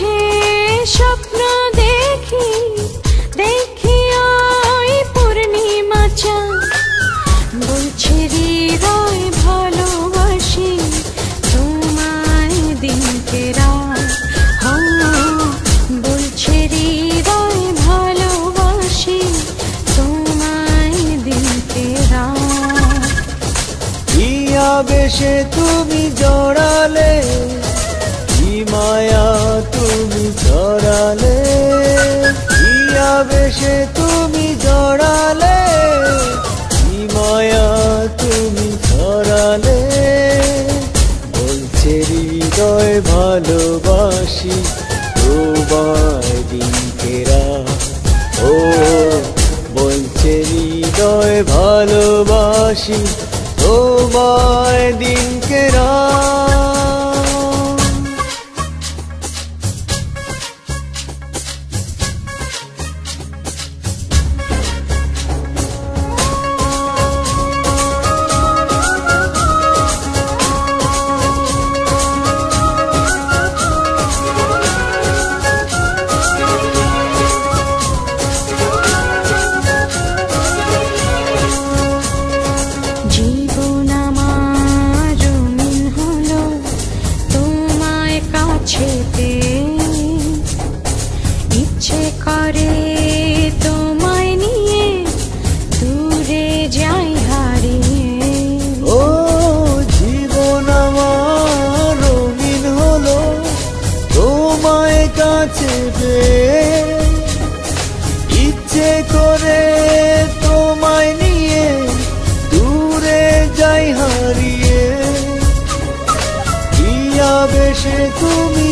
চোখে স্বপ্ন দেখি দেখি ওই পূর্ণিমা চাঁদ। বলছে, হৃদয় ভালোবাসি, তোমায় দিনকে রাত। বলছে, হৃদয় ভালোবাসি, তোমায় দিনকে রাত। বেশে তুমি জড়ালে মায়া তুমি জড়ালে ইয়া বেশে তুমি জড়ালে, কি মায়া তুমি জড়ালে? বলছে হৃদয় ভালোবাসি, তোমায় দিনকেরা ও, বলছে হৃদয় ভালোবাসি, তোমায় দিনকেরা জীবন করে তোমায় ও তোমায় কাছে ইচ্ছে করে তোমায় নিয়ে দূরে যাই হারিয়ে। বেশে তুমি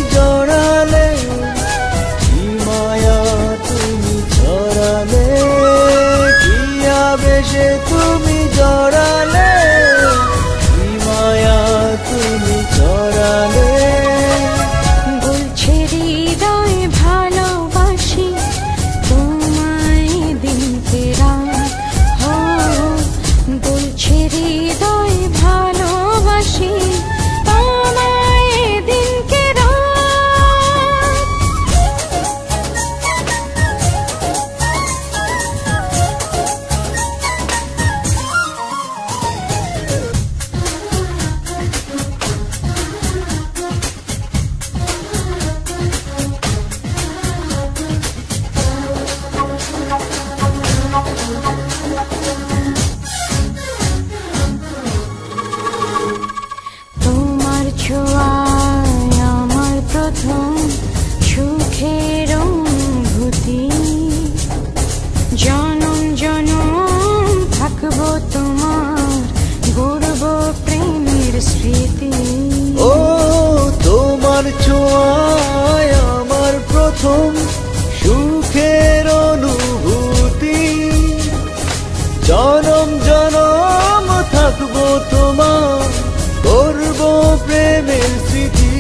ছোঁয়ায় আমার প্রথম সুখের অনুভূতি। জনম জনম থাকব তোমার, করব প্রেমের স্মৃতি।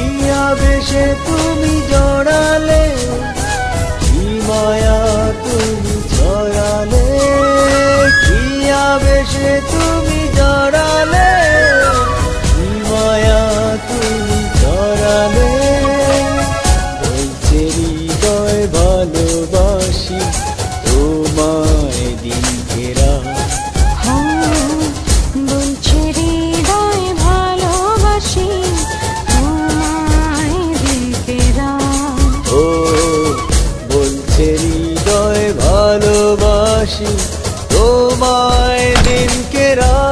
ইয়া বেশে তুমি জড়ালে, কি মায়া ভালোবাসি তোমায় দিন ঘেরা বলছে হৃদয় ভালোবাসি তোমায় দিনকে রাত